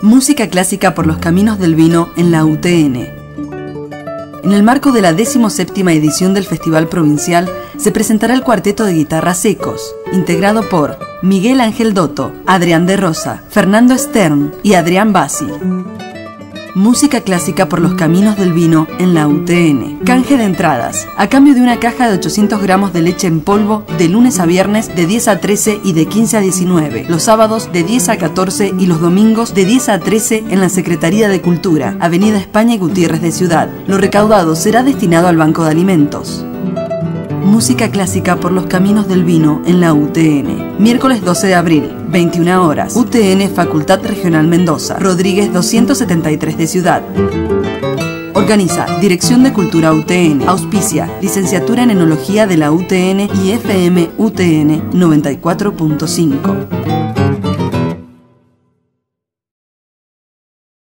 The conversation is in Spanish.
Música clásica por los caminos del vino en la UTN. En el marco de la 17 edición del Festival Provincial se presentará el cuarteto de guitarras secos, integrado por Miguel Ángel Doto, Adrián de Rosa, Fernando Stern y Adrián Bassi. Música clásica por los caminos del vino en la UTN. Canje de entradas. A cambio de una caja de 800 gramos de leche en polvo de lunes a viernes de 10 a 13 y de 15 a 19. Los sábados de 10 a 14 y los domingos de 10 a 13 en la Secretaría de Cultura, Avenida España y Gutiérrez de Ciudad. Lo recaudado será destinado al Banco de Alimentos. Música clásica por los caminos del vino en la UTN. Miércoles 12 de abril, 21 horas. UTN Facultad Regional Mendoza. Rodríguez 273 de Ciudad. Organiza Dirección de Cultura UTN. Auspicia Licenciatura en Enología de la UTN y FM UTN 94.5.